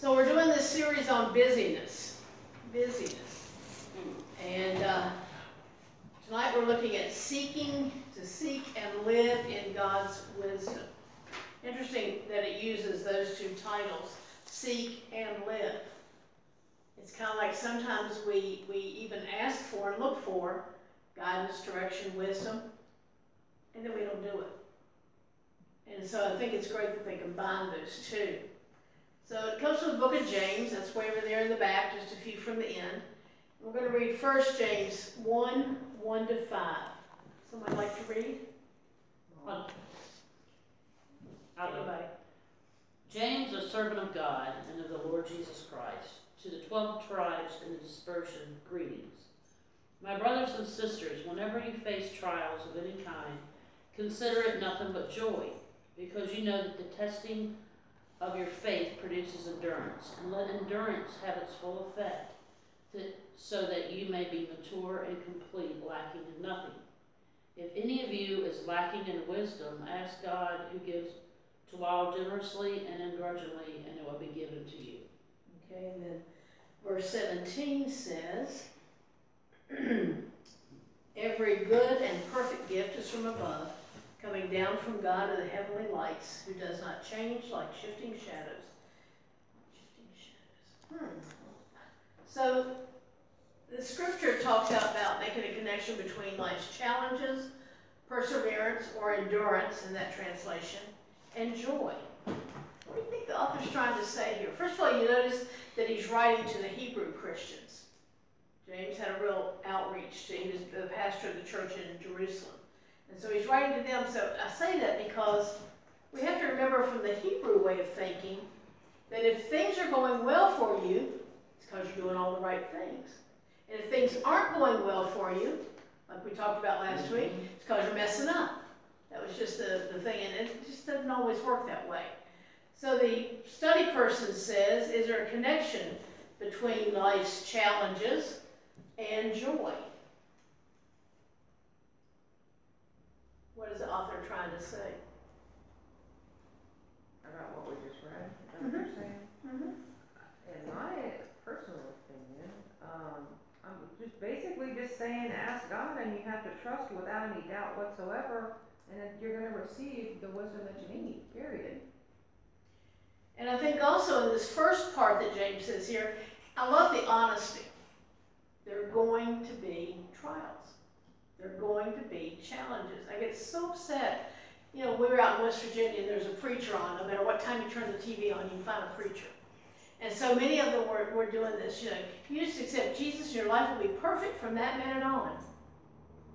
So we're doing this series on busyness, busyness. And uh, tonight we're looking at seeking to seek and live in God's wisdom. Interesting that it uses those two titles, seek and live. It's kind of like sometimes we, we even ask for and look for guidance, direction, wisdom, and then we don't do it. And so I think it's great that they combine those two. So it comes from the book of James. That's way over there in the back, just a few from the end. We're going to read 1 James 1 1 to 5. Somebody like to read? Anybody? James, a servant of God and of the Lord Jesus Christ, to the twelve tribes in the dispersion, greetings. My brothers and sisters, whenever you face trials of any kind, consider it nothing but joy, because you know that the testing of your faith produces endurance, and let endurance have its full effect, that, so that you may be mature and complete, lacking in nothing. If any of you is lacking in wisdom, ask God who gives to all generously and ungrudgingly, and it will be given to you. Okay, and then verse 17 says, Every good and perfect gift is from above, coming down from God of the heavenly lights, who does not change like shifting shadows. Shifting shadows. Hmm. So, the scripture talks about making a connection between life's challenges, perseverance or endurance in that translation, and joy. What do you think the author's trying to say here? First of all, you notice that he's writing to the Hebrew Christians. James had a real outreach to, he was the pastor of the church in Jerusalem. And so he's writing to them. So I say that because we have to remember from the Hebrew way of thinking that if things are going well for you, it's because you're doing all the right things. And if things aren't going well for you, like we talked about last mm-hmm. week, it's because you're messing up. That was just the, the thing, and it just doesn't always work that way. So the study person says, is there a connection between life's challenges and joy? What is the author trying to say? about what we just read, is that what you're saying? Mm-hmm. In my personal opinion, um, I'm just basically just saying, ask God and you have to trust without any doubt whatsoever, and then you're gonna receive the wisdom that you need, period. And I think also in this first part that James says here, I love the honesty. There are going to be trials. There are going to be challenges. I get so upset. You know, we were out in West Virginia and there's a preacher on. No matter what time you turn the TV on, you find a preacher. And so many of them were, were doing this. You know, you just accept Jesus and your life will be perfect from that minute on.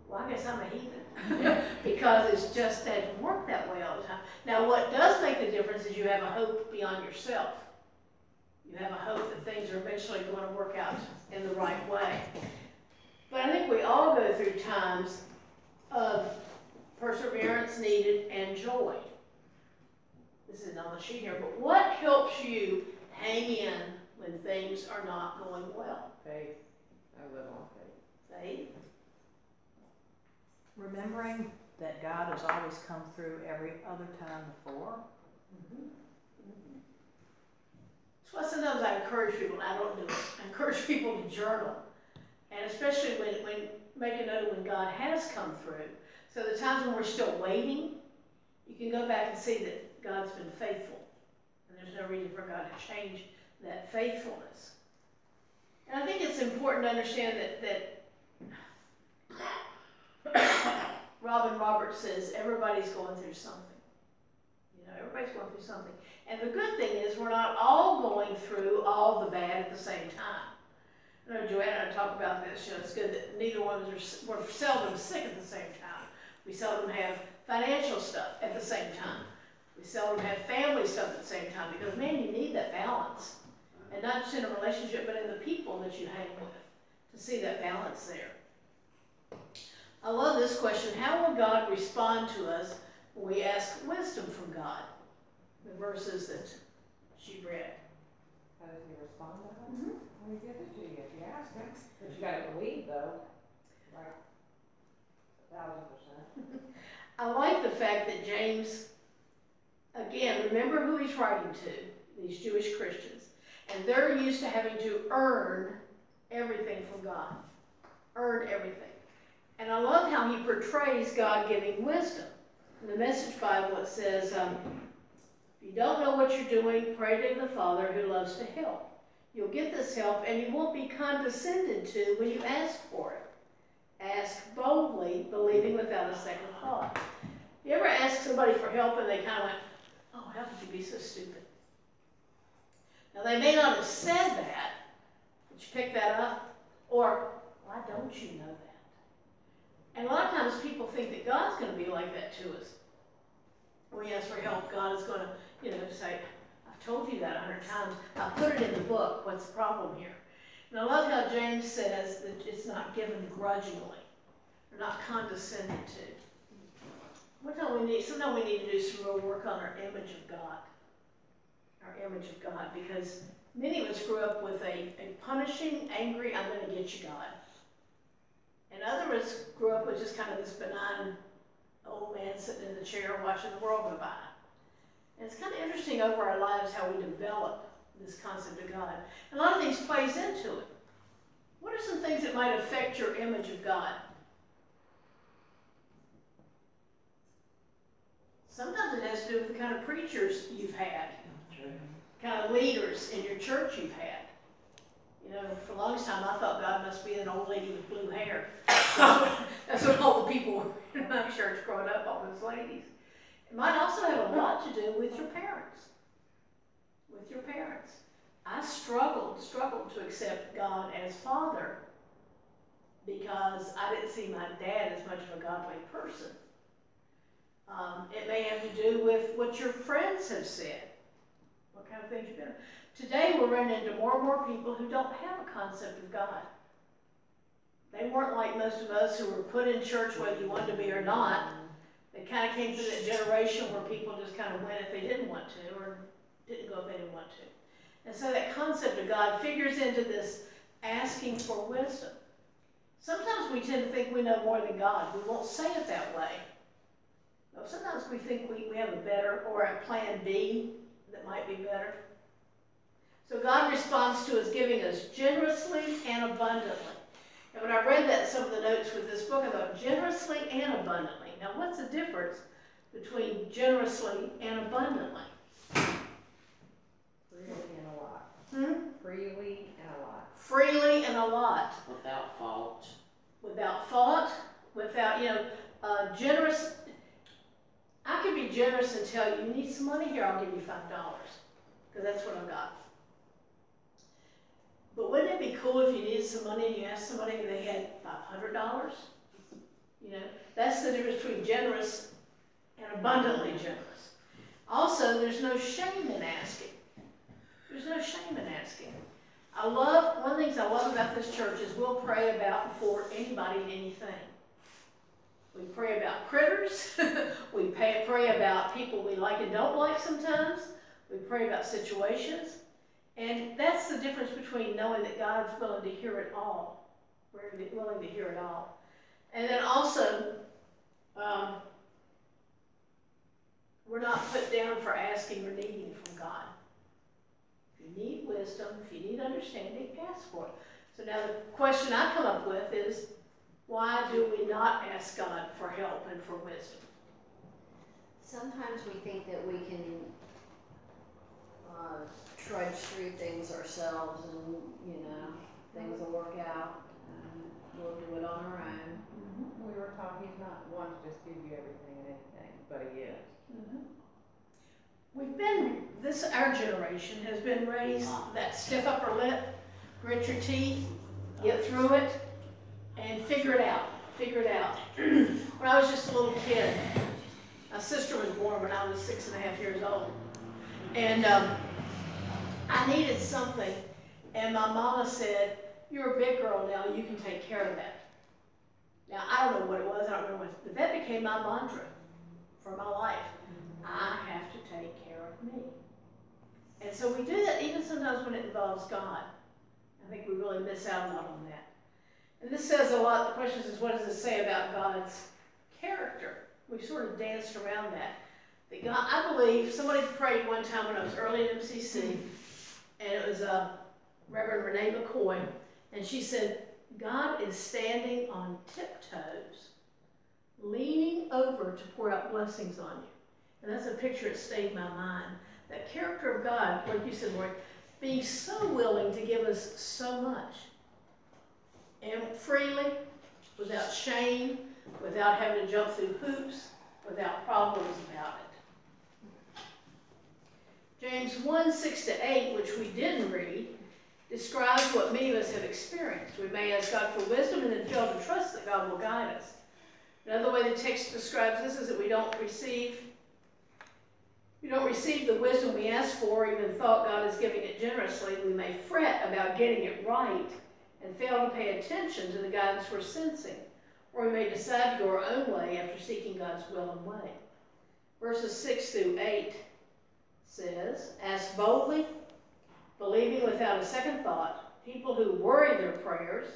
Well, I guess I'm a heathen because it's just doesn't work that way all the time. Now, what does make the difference is you have a hope beyond yourself. You have a hope that things are eventually going to work out in the right way. But I think we all go through times of perseverance needed and joy. This isn't on the sheet here, but what helps you hang in when things are not going well? Faith, I live on faith. Faith? Remembering that God has always come through every other time before. Mm-hmm. Mm-hmm. That's why sometimes I encourage people, and I don't do it, I encourage people to journal. And especially when, when make a note of when God has come through. So the times when we're still waiting, you can go back and see that God's been faithful. And there's no reason for God to change that faithfulness. And I think it's important to understand that, that Robin Roberts says everybody's going through something. You know, everybody's going through something. And the good thing is we're not all going through all the bad at the same time. I know Joanna and I talk about this. You know, it's good that neither one of us are we're seldom sick at the same time. We seldom have financial stuff at the same time. We seldom have family stuff at the same time because man, you need that balance, and not just in a relationship, but in the people that you hang with to see that balance there. I love this question. How will God respond to us when we ask wisdom from God? The verses that she read. How does he respond to that? Mm-hmm. It to you if you him, but you gotta believe though, a thousand percent. I like the fact that James, again, remember who he's writing to, these Jewish Christians. And they're used to having to earn everything from God. Earn everything. And I love how he portrays God giving wisdom. In the Message Bible, it says, um, if you don't know what you're doing, pray to the Father who loves to help. You'll get this help and you won't be condescended to when you ask for it. Ask boldly, believing without a second thought. You ever ask somebody for help and they kind of went, oh, how could you be so stupid? Now, they may not have said that, but you pick that up, or, why don't you know that? And a lot of times people think that God's going to be like that to us. When we ask for help, God is going to, you know, say, told you that a hundred times. I put it in the book. What's the problem here? And I love how James says that it's not given grudgingly, or not condescended to. What time we need? Sometimes we need to do some real work on our image of God, our image of God, because many of us grew up with a, a punishing, angry, I'm going to get you God. And others grew up with just kind of this benign old man sitting in the chair watching the world go by. And it's kind of interesting over our lives how we develop this concept of God. And a lot of things plays into it. What are some things that might affect your image of God? Sometimes it has to do with the kind of preachers you've had, kind of leaders in your church you've had. You know, for the longest time, I thought God must be an old lady with blue hair. That's what, all the people in my church growing up, all those ladies. It might also have a lot to do with your parents. With your parents. I struggled, struggled to accept God as Father because I didn't see my dad as much of a godly person. Um, it may have to do with what your friends have said, what kind of things you've been. Today we're running into more and more people who don't have a concept of God. They weren't like most of us who were put in church whether you wanted to be or not. They kind of came through that generation where people just kind of went if they didn't want to or didn't go if they didn't want to. And so that concept of God figures into this asking for wisdom. Sometimes we tend to think we know more than God. We won't say it that way. No, sometimes we think we, we have a better or a plan B that might be better. So God responds to us giving us generously and abundantly. And when I read that in some of the notes with this book, I thought generously and abundantly. Now, what's the difference between generously and abundantly? Freely and a lot. Hmm? Freely and a lot. Freely and a lot. Without fault. without thought, without, you know, uh, generous. I could be generous and tell you, you need some money here, I'll give you five dollars, because that's what I've got. But wouldn't it be cool if you needed some money and you asked somebody and they had five hundred dollars? You know, that's the difference between generous and abundantly generous. Also, there's no shame in asking. There's no shame in asking. I love, one of the things I love about this church is we'll pray about before anybody anything. We pray about critters. we pay, pray about people we like and don't like sometimes. We pray about situations. And that's the difference between knowing that God's willing to hear it all. We're willing to hear it all. And then also, um, we're not put down for asking or needing from God. If you need wisdom, if you need understanding, ask for it. So now the question I come up with is, why do we not ask God for help and for wisdom? Sometimes we think that we can uh, trudge through things ourselves and, you know, things will work out and we'll do it on our own. We were taught he's not one to just give you everything and anything, but he is. We've been, this, our generation has been raised that stiff upper lip, grit your teeth, get through it, and figure it out, figure it out. When I was just a little kid, my sister was born when I was six and a half years old. And, um, I needed something, and my mama said, you're a big girl now, you can take care of that. Now, I don't know what it was, I don't remember what, but that became my mantra for my life. I have to take care of me. And so we do that even sometimes when it involves God. I think we really miss out a lot on that. And this says a lot. The question is, what does it say about God's character? We've sort of danced around that. That God, I believe somebody prayed one time when I was early in MCC, and it was uh, Reverend Renee McCoy, and she said, God is standing on tiptoes, leaning over to pour out blessings on you. And that's a picture that stayed in my mind. That character of God, like you said, Lord, being so willing to give us so much. And freely, without shame, without having to jump through hoops, without problems about it. James 1 6 to 8, which we didn't read, describes what many of us have experienced. We may ask God for wisdom and then fail to trust that God will guide us. Another way the text describes this is that we don't receive we don't receive the wisdom we ask for, even thought God is giving it generously. We may fret about getting it right and fail to pay attention to the guidance we're sensing. Or we may decide to go our own way after seeking God's will and way. Verses 6 through 8 says, Ask boldly, believing without a second thought. People who worry their prayers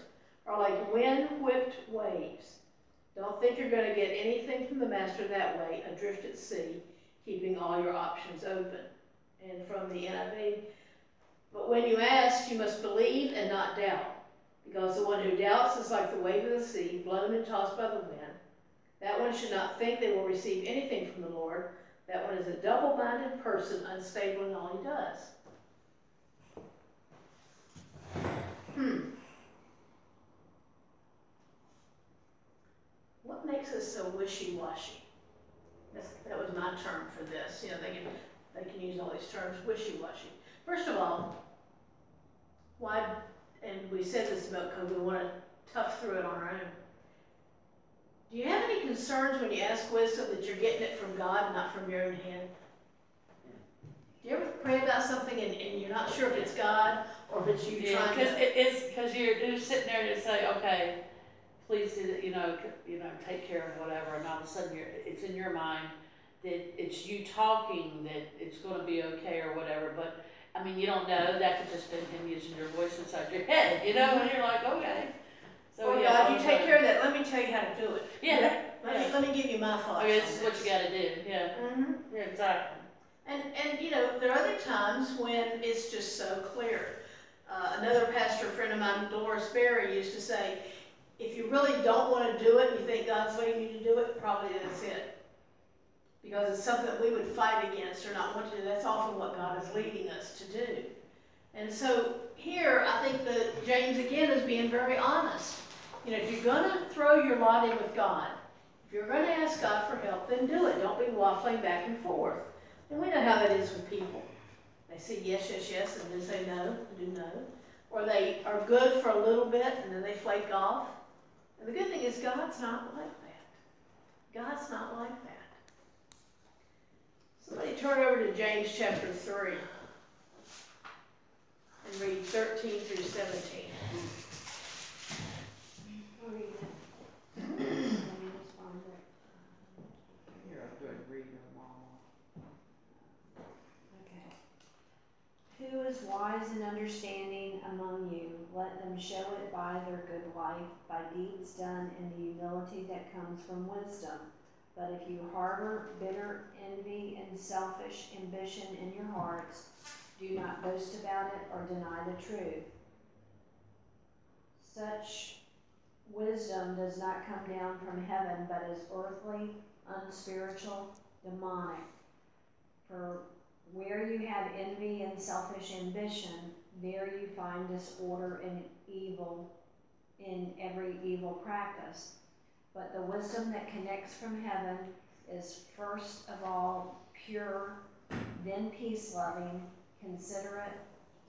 are like wind whipped waves. Don't think you're going to get anything from the Master that way, adrift at sea keeping all your options open. And from the NIV, but when you ask, you must believe and not doubt, because the one who doubts is like the wave of the sea, blown and tossed by the wind. That one should not think they will receive anything from the Lord. That one is a double minded person, unstable in all he does. Hmm. What makes us so wishy washy? That was my term for this, you know, they can, they can use all these terms, wishy-washy. First of all, why, and we said this about COVID, we wanna tough through it on our own. Do you have any concerns when you ask wisdom that you're getting it from God, not from your own hand? Do you ever pray about something and, and you're not sure if it's God or if it's you Yeah, trying because to? it is, because you're, you're sitting there and you say, okay, please do that, you know, you know, take care of whatever, and all of a sudden you're, it's in your mind that it's you talking that it's gonna be okay or whatever, but, I mean, you don't know, that could just been him using your voice inside your head, you know, and you're like, okay. So, Oh, yeah, God, you take care of that, let me tell you how to do it. Yeah, Let me, let me give you my thoughts I mean, on it's what you gotta do, yeah, Mm-hmm. yeah, exactly. And, and, you know, there are other times when it's just so clear. Uh, another pastor friend of mine, Doris Berry, used to say, if you really don't want to do it, and you think God's leading you to do it, probably that's it. Because it's something that we would fight against or not want to do. That's often what God is leading us to do. And so here, I think that James again is being very honest. You know, if you're going to throw your lot in with God, if you're going to ask God for help, then do it. Don't be waffling back and forth. And we know how that is with people. They say yes, yes, yes, and then say no, do no. Or they are good for a little bit and then they flake off. And the good thing is God's not like that. God's not like that. Somebody turn over to James chapter 3 and read 13 through 17. I'll read it. Let me just find it. Here, I'll go ahead and read them all. Okay. Who is wise and understanding among you? Let them show good life, by deeds done in the humility that comes from wisdom. But if you harbor bitter envy and selfish ambition in your hearts, do not boast about it or deny the truth. Such wisdom does not come down from heaven, but is earthly, unspiritual, demonic. For where you have envy and selfish ambition, there you find disorder and evil in every evil practice. But the wisdom that connects from heaven is first of all pure, then peace loving, considerate,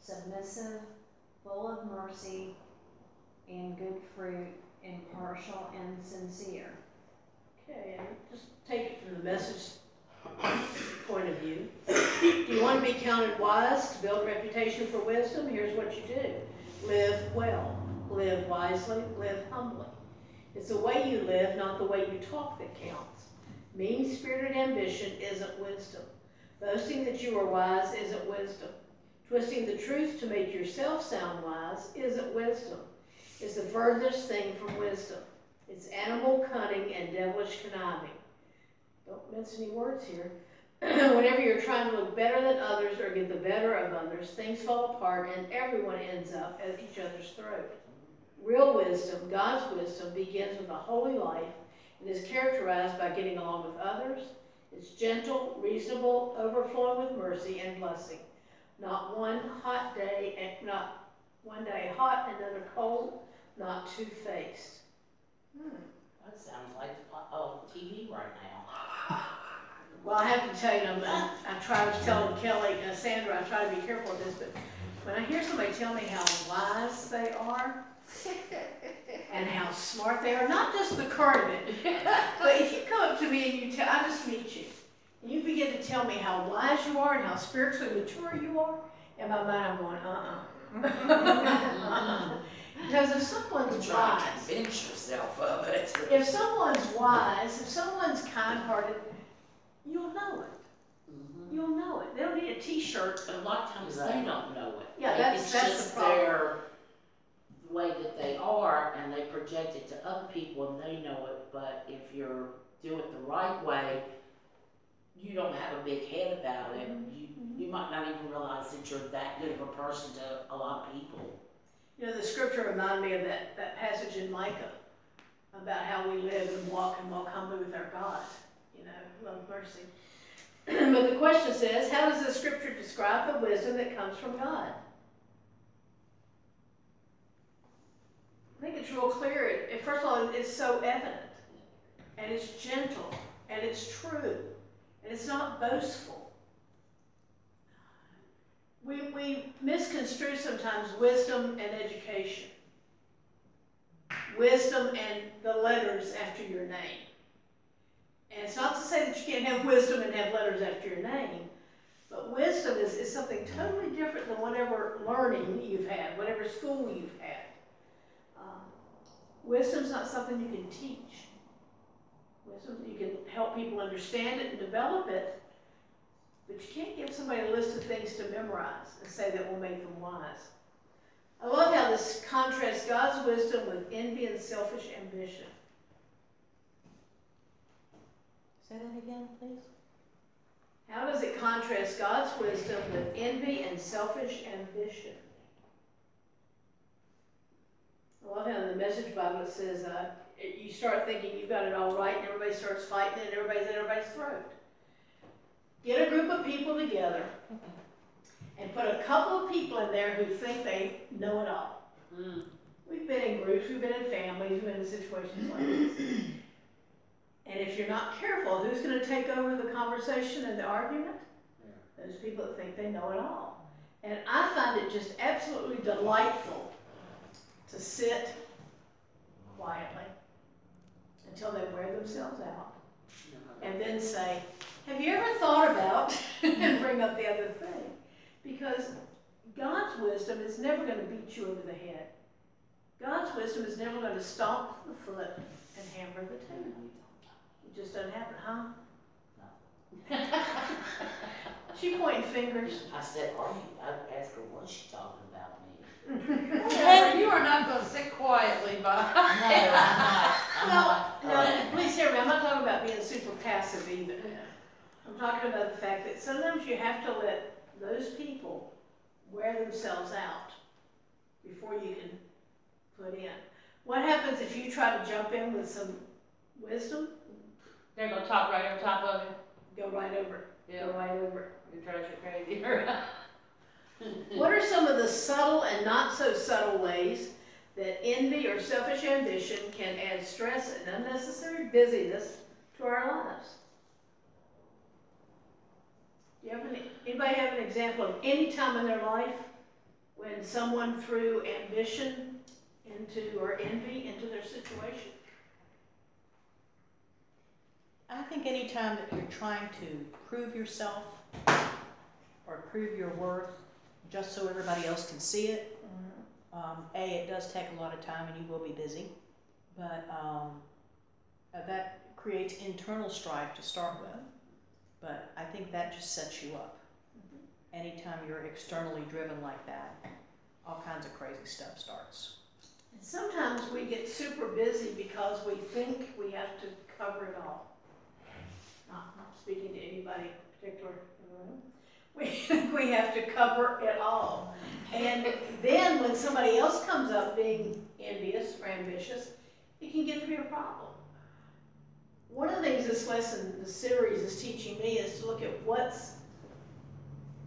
submissive, full of mercy and good fruit, impartial and sincere. Okay, just take it from the message point of view. Do you want to be counted wise to build reputation for wisdom? Here's what you do. Live well, live wisely, live humbly. It's the way you live, not the way you talk that counts. Mean-spirited ambition isn't wisdom. Boasting that you are wise isn't wisdom. Twisting the truth to make yourself sound wise isn't wisdom. It's the furthest thing from wisdom. It's animal cunning and devilish conniving. Don't mince any words here. whenever you're trying to look better than others or get the better of others, things fall apart and everyone ends up at each other's throat. Real wisdom, God's wisdom, begins with a holy life and is characterized by getting along with others. It's gentle, reasonable, overflowing with mercy and blessing. Not one hot day and not one day hot, and another cold, not two-faced. That sounds like, uh, TV right now. Well, I have to tell you, I I try, to tell Kelly, uh, Sandra, I try to be careful of this, but when I hear somebody tell me how wise they are and how smart they are, not just the current, but if you come up to me and you tell, I just meet you, and you begin to tell me how wise you are and how spiritually mature you are, in my mind, I'm going, uh-uh. Uh-uh. Because if someone's Try to wise, convince yourself of it. if someone's wise, if someone's kind-hearted, you'll know it. Mhm. You'll know it. They don't need a T-shirt. But a lot of times they don't know it. Yeah, They- that's- it's that's the just problem. their the way that they are, and they project it to other people, and they know it. But if you're do it the right way, you don't have a big head about it. Mm-hmm. You you might not even realize that you're that good of a person to a lot of people. You know, the scripture reminded me of that, that passage in Micah about how we live and walk and walk humbly with our God. You know, love mercy. but the question says, how does the scripture describe the wisdom that comes from God? Think it's real clear. First of all, it's so evident, and it's gentle, and it's true, and it's not boastful. We, we misconstrue sometimes wisdom and education. Wisdom and the letters after your name. And it's not to say that you can't have wisdom and have letters after your name, but wisdom is, is something totally different than whatever learning you've had, whatever school you've had. Wisdom's not something you can teach. Wisdom, you can help people understand it and develop it, but you can't give somebody a list of things to memorize and say that will make them wise. I love how this contrasts God's wisdom with envy and selfish ambition. Say that again, please? How does it contrast God's wisdom with envy and selfish ambition? I love how in the Message Bible it says, uh, you start thinking you've got it all right, and everybody starts fighting, and everybody's at everybody's throat. Get a group of people together and put a couple of people in there who think they know it all. Mm. We've been in groups, we've been in families, we've been in situations like this. And if you're not careful, who's gonna take over the conversation and the argument? Those people that think they know it all. And I find it just absolutely delightful to sit quietly until they wear themselves out and then say, have you ever thought about, and bring up the other thing? Because God's wisdom is never gonna beat you over the head. God's wisdom is never gonna stomp the foot and hammer the table. It just doesn't happen, huh? She pointing fingers. I said, are you? I asked her, was she talking about? Well, you are not gonna sit quietly, but. No, I'm not. I'm not. Uh, no, please hear me, I'm not talking about being super passive either. I'm talking about the fact that sometimes you have to let those people wear themselves out before you can put in. What happens if you try to jump in with some wisdom? They're gonna talk right over top of it. Go right over it, you. go right over it. You drive you crazy. What are some of the subtle and not so subtle ways that envy or selfish ambition can add stress and unnecessary busyness to our lives? Do you have any, anybody have an example of any time in their life when someone threw ambition into, or envy into their situation? I think any time that you're trying to prove yourself or prove your worth, just so everybody else can see it, um, A, it does take a lot of time and you will be busy, but, um, uh, that creates internal strife to start with. But I think that just sets you up. Anytime you're externally driven like that, all kinds of crazy stuff starts. And sometimes we get super busy because we think we have to cover it all. Not, not speaking to anybody particular, we, we have to cover it all. And then when somebody else comes up being envious or ambitious, it can get to be a problem. One of the things this lesson, the series is teaching me is to look at what's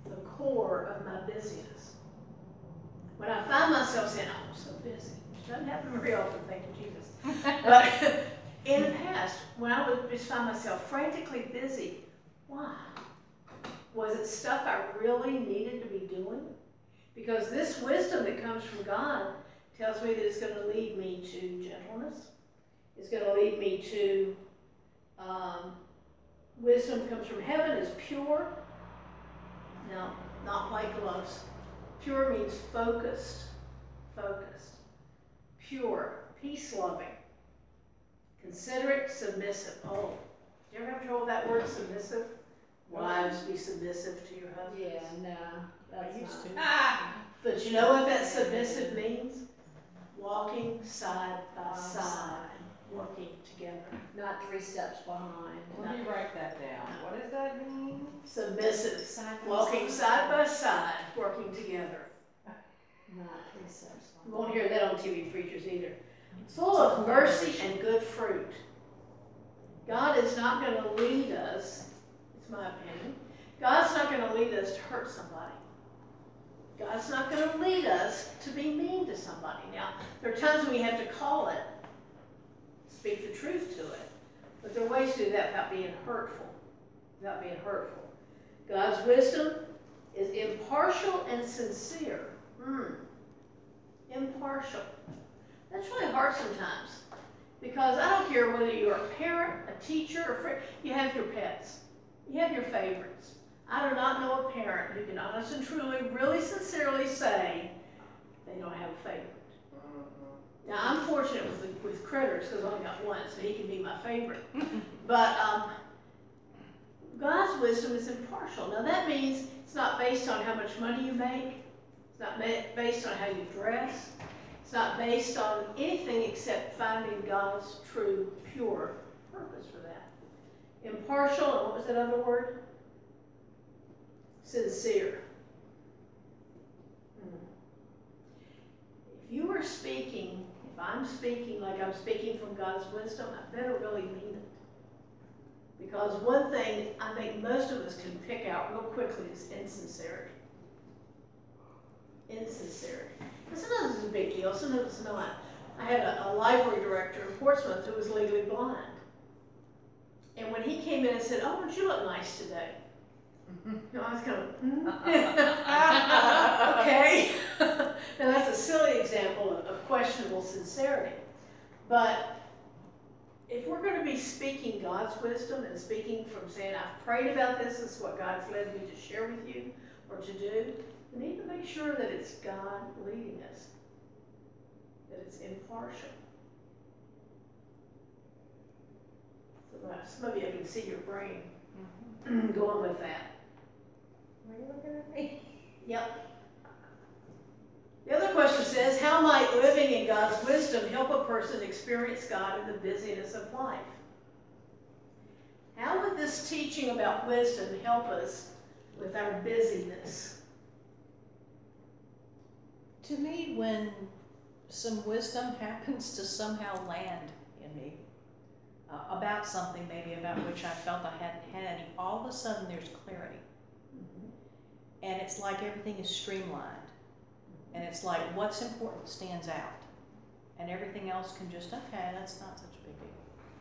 the core of my busyness. When I find myself saying, oh, I'm so busy, which doesn't happen very often, thank you, Jesus. But in the past, when I would just find myself frantically busy, why? Was it stuff I really needed to be doing? Because this wisdom that comes from God tells me that it's going to lead me to gentleness. It's going to lead me to um, wisdom comes from heaven is pure. Now, not white gloves. Pure means focused, focused, pure, peace loving, considerate, submissive. Oh, do you ever have trouble with that word submissive? Wives, be submissive to your husbands. Yeah, no, that's I used not. to. Ah, but you know what that submissive means? Walking side by By side, side. working together. Not three steps behind. Let me write that down. What does that mean? Submissive, Side by walking side by side, working together. Not three steps You behind. won't hear that on TV preachers either. Full of mercy and good fruit. God is not going to lead us, it's my opinion, God's not going to lead us to hurt somebody. God's not going to lead us to be mean to somebody. Now, there are times we have to call it, speak the truth to it, but there are ways to do that without being hurtful. Without being hurtful. God's wisdom is impartial and sincere. Hmm. Impartial. That's really hard sometimes. Because I don't care whether you're a parent, a teacher, a friend, you have your pets. You have your favorites. I do not know a parent who can honestly and truly, really sincerely say they don't have a favorite. Now, I'm fortunate with, with critters because I only got one, so he can be my favorite. but um, God's wisdom is impartial. Now, that means it's not based on how much money you make, it's not based on how you dress, it's not based on anything except finding God's true, pure purpose for that. Impartial, and what was that other word? Sincere. Hmm. If you are speaking, if I'm speaking like I'm speaking from God's wisdom, I better really mean it. Because one thing I think most of us can pick out real quickly is insincerity. Insincerity. And sometimes it's a big deal, sometimes it's not. I had a, a library director in Portsmouth who was legally blind. And when he came in and said, Oh, don't you look nice today? I was kind of, hmm? okay. now that's a silly example of, of questionable sincerity. But if we're going to be speaking God's wisdom and speaking from saying, I've prayed about this, this is what God's led me to share with you or to do, we need to make sure that it's God leading us, that it's impartial. So that some of you I can see your brain mm-hmm. going with that. Why are you looking at me? Yep. The other question says, how might living in God's wisdom help a person experience God in the busyness of life? How would this teaching about wisdom help us with our busyness? To me, when some wisdom happens to somehow land in me uh, about something, maybe about which I felt I hadn't had any, all of a sudden there's clarity. And it's like everything is streamlined. And it's like what's important stands out. And everything else can just, okay, that's not such a big deal.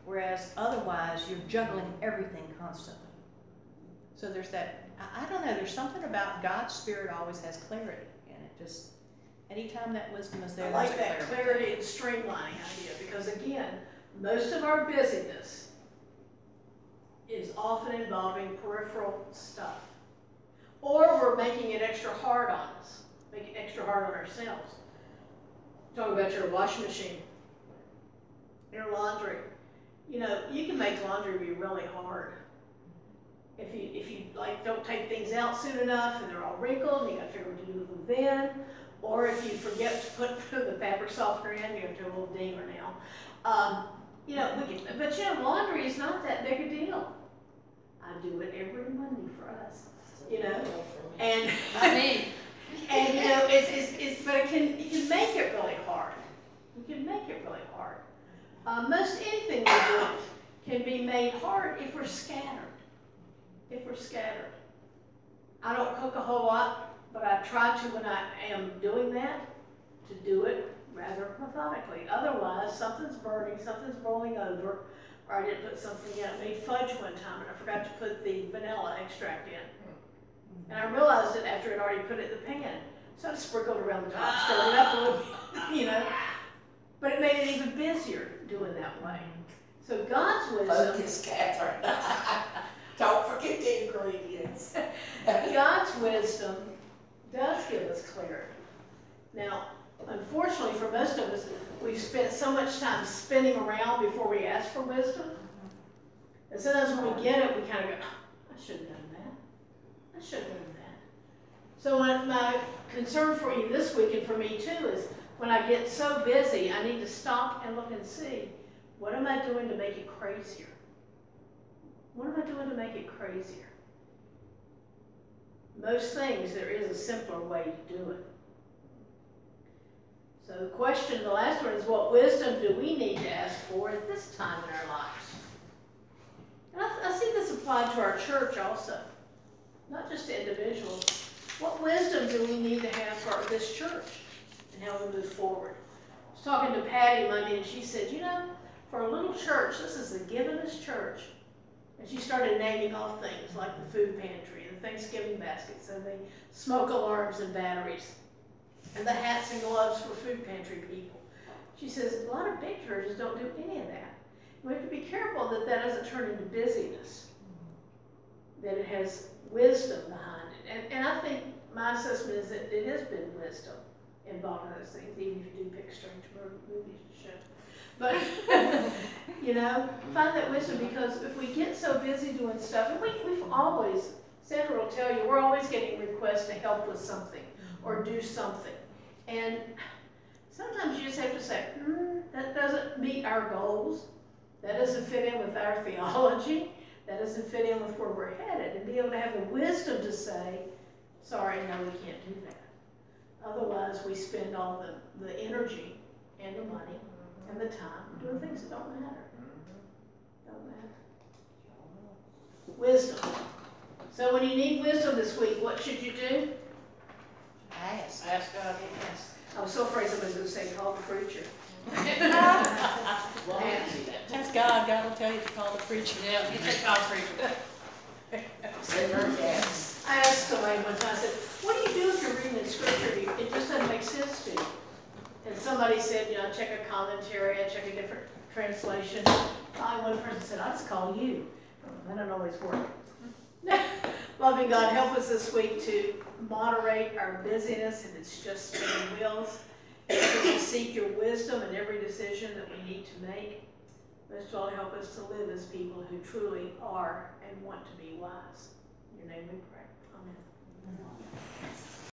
Whereas otherwise, you're juggling everything constantly. So there's that, I, I don't know, there's something about God's Spirit always has clarity. And it just, anytime that wisdom is there, I like that clarity and streamlining idea because again, most of our busyness is often involving peripheral stuff. Or we're making it extra hard on us, making it extra hard on ourselves. Talk about your washing machine, your laundry. You know, you can make laundry be really hard. If you, if you like, don't take things out soon enough and they're all wrinkled and you gotta figure out what to do with them then. Or if you forget to put the fabric softener in, you have to do a little dinger now. Um, you know, we can, but you know, laundry is not that big a deal. I do it every Monday for us. you know, and, I mean, and, you know, it's, it's, it's, but it can, it can make it really hard. It can make it really hard. Uh, most anything we do can be made hard if we're scattered. If we're scattered. I don't cook a whole lot, but I try to when I am doing that, to do it rather methodically. Otherwise, something's burning, something's boiling over, or I didn't put something in. I made fudge one time and I forgot to put the vanilla extract in. And I realized it after I'd already put it in the pan. So I sprinkled around the top, stirred it up a little bit, you know. But it made it even busier doing that way. So God's wisdom, Focus, Catherine. Don't forget the ingredients. God's wisdom does give us clarity. Now, unfortunately for most of us, we've spent so much time spinning around before we ask for wisdom. And sometimes when we get it, we kind of go, "Oh, I should have done that. I should have done that. So my, my concern for you this week and for me too is when I get so busy, I need to stop and look and see, what am I doing to make it crazier? What am I doing to make it crazier? Most things, there is a simpler way to do it. So the question, the last one is what wisdom do we need to ask for at this time in our lives? And I, I see this applied to our church also, not just to individuals. What wisdom do we need to have for this church and how we move forward? I was talking to Patty Monday and she said, you know, for a little church, this is the givenest church. And she started naming off things like the food pantry, the Thanksgiving baskets, and the smoke alarms and batteries, and the hats and gloves for food pantry people. She says a lot of big churches don't do any of that. We have to be careful that that doesn't turn into busyness, that it has wisdom behind it. And, and I think my assessment is that it has been wisdom involved in those things, even if you do pick strange movies to show. But, you know, find that wisdom because if we get so busy doing stuff, and we, we've always, Sandra will tell you, we're always getting requests to help with something or do something. And sometimes you just have to say, hmm, that doesn't meet our goals. That doesn't fit in with our theology. That doesn't fit in with where we're headed. And be able to have the wisdom to say, sorry, no, we can't do that. Otherwise, we spend all the, the energy and the money and the time doing things that don't matter. Don't matter. Wisdom. So when you need wisdom this week, what should you do? Ask. ask God. Yes. I was so afraid somebody's gonna say, call the preacher. Well, I can see that. Ask God, God will tell you to call the preacher. Yeah, you take God preacher. Send her yes. I asked somebody one time, I said, what do you do if you're reading in scripture, You- it just doesn't make sense to you? And somebody said, you know, check a commentary, I check a different translation. Finally, one person said, I just call you. That doesn't always work. Loving God, help us this week to moderate our busyness if it's just spinning wheels. Help us to seek your wisdom in every decision that we need to make. Most of all, help us to live as people who truly are and want to be wise. In your name we pray. Amen.